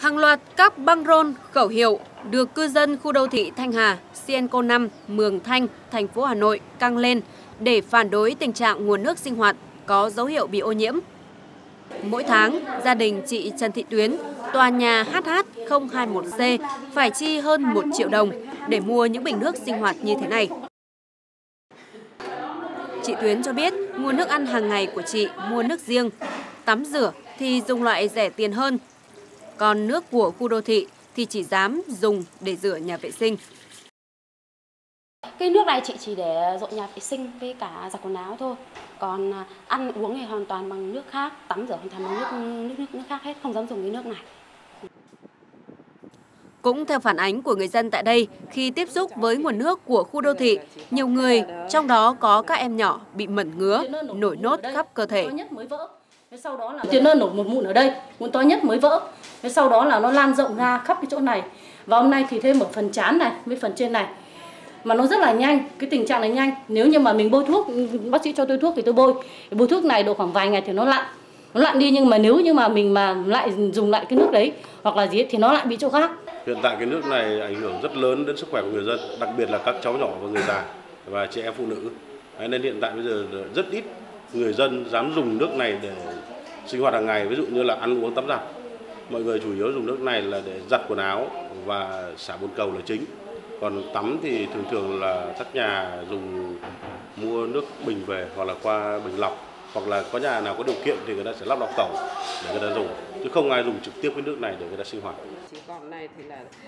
Hàng loạt các băng rôn, khẩu hiệu được cư dân khu đô thị Thanh Hà, Sienco 5, Mường Thanh, thành phố Hà Nội căng lên để phản đối tình trạng nguồn nước sinh hoạt có dấu hiệu bị ô nhiễm. Mỗi tháng, gia đình chị Trần Thị Tuyến, tòa nhà HH021C phải chi hơn 1 triệu đồng để mua những bình nước sinh hoạt như thế này. Chị Tuyến cho biết nguồn nước ăn hàng ngày của chị mua nước riêng, tắm rửa thì dùng loại rẻ tiền hơn. Còn nước của khu đô thị thì chỉ dám dùng để rửa nhà vệ sinh. Cái nước này chị chỉ để dội nhà vệ sinh với cả giặt quần áo thôi. Còn à, ăn uống thì hoàn toàn bằng nước khác, tắm rửa hoàn toàn bằng nước nước nước, nước khác hết, không dám dùng cái nước này. Cũng theo phản ánh của người dân tại đây, khi tiếp xúc với nguồn nước của khu đô thị, nhiều người, trong đó có các em nhỏ, bị mẩn ngứa, nổi nốt khắp cơ thể. Sau đó là tiền nơ nổ một mụn ở đây, mụn to nhất mới vỡ. Sau đó là nó lan rộng ra khắp cái chỗ này. Và hôm nay thì thêm một phần chán này với phần trên này. Mà nó rất là nhanh, cái tình trạng này nhanh. Nếu như mà mình bôi thuốc, bác sĩ cho tôi thuốc thì tôi bôi. Bôi thuốc này độ khoảng vài ngày thì nó lặn. Nó lặn đi nhưng mà nếu như mà mình mà lại dùng lại cái nước đấy hoặc là gì thì nó lại bị chỗ khác. Hiện tại cái nước này ảnh hưởng rất lớn đến sức khỏe của người dân, đặc biệt là các cháu nhỏ và người già và chị em phụ nữ. Nên hiện tại bây giờ rất ít người dân dám dùng nước này để sinh hoạt hàng ngày, ví dụ như là ăn uống tắm giặt. Mọi người chủ yếu dùng nước này là để giặt quần áo và xả bồn cầu là chính. Còn tắm thì thường thường là các nhà dùng mua nước bình về hoặc là qua bình lọc hoặc là có nhà nào có điều kiện thì người ta sẽ lắp lọc tổng để người ta dùng chứ không ai dùng trực tiếp cái nước này để người ta sinh hoạt.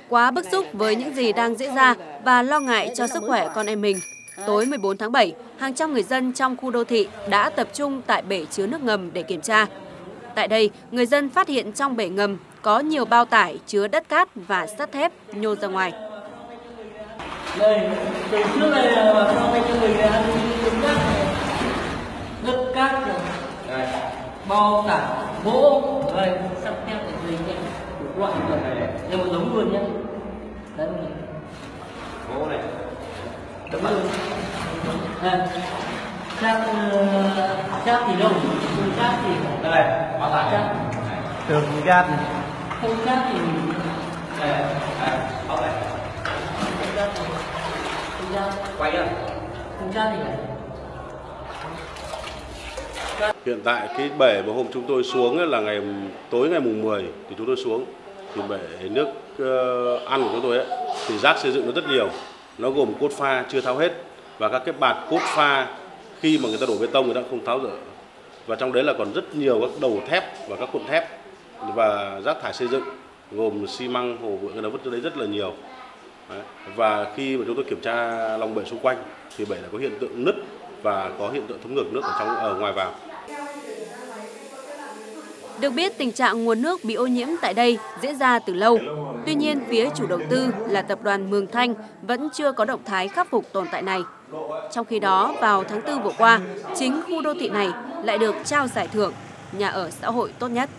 Quá bức xúc với những gì đang diễn ra và lo ngại cho sức khỏe con em mình. Tối 14 tháng 7, hàng trăm người dân trong khu đô thị đã tập trung tại bể chứa nước ngầm để kiểm tra. Tại đây, người dân phát hiện trong bể ngầm có nhiều bao tải chứa đất cát và sắt thép nhô ra ngoài. Đây, từ trước đây là sau đây cho mình ăn đất đất cát đây, bao tải gỗ đây sắt thép để mình nhé đủ loại rồi. nhưng mà giống luôn nhé đấy gỗ này đúng rồi à, chắc chắc thì đâu? Không chắc thì đây bao tải chắc từ gas này không chắc thì đây không chắc thì không chắc quay à không chắc thì Hiện tại cái bể mà hôm chúng tôi xuống là ngày tối ngày mùng 10 thì chúng tôi xuống. Thì bể nước uh, ăn của chúng tôi ấy, thì rác xây dựng nó rất nhiều nó gồm cốt pha chưa tháo hết và các cái bạt cốt pha khi mà người ta đổ bê tông người ta không tháo rỡ và trong đấy là còn rất nhiều các đầu thép và các cuộn thép và rác thải xây dựng, gồm xi măng, hồ, vựa, người ta vứt ra đấy rất là nhiều. Đấy. và khi mà chúng tôi kiểm tra lòng bể xung quanh thì bể là có hiện tượng nứt và có hiện tượng thấm ngược nước ở trong, ở ngoài vào được biết, tình trạng nguồn nước bị ô nhiễm tại đây diễn ra từ lâu. Tuy nhiên, phía chủ đầu tư là tập đoàn Mường Thanh vẫn chưa có động thái khắc phục tồn tại này. Trong khi đó, vào tháng 4 vừa qua, chính khu đô thị này lại được trao giải thưởng nhà ở xã hội tốt nhất.